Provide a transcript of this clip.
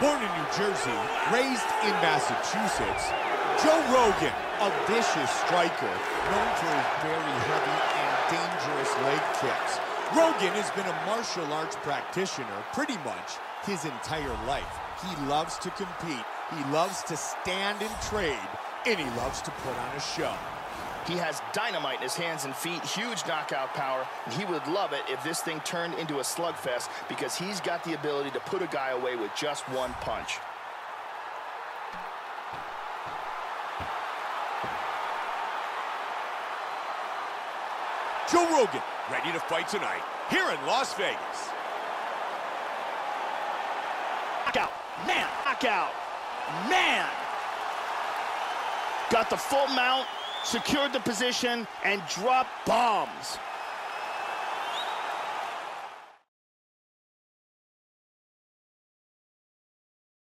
Born in New Jersey, raised in Massachusetts, Joe Rogan, a vicious striker, known for his very heavy and dangerous leg kicks. Rogan has been a martial arts practitioner pretty much his entire life. He loves to compete, he loves to stand and trade, and he loves to put on a show. He has dynamite in his hands and feet, huge knockout power, and he would love it if this thing turned into a slugfest because he's got the ability to put a guy away with just one punch. Joe Rogan, ready to fight tonight here in Las Vegas. Knockout, man, knockout, man. Got the full mount, secured the position, and dropped bombs.